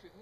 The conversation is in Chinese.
Should.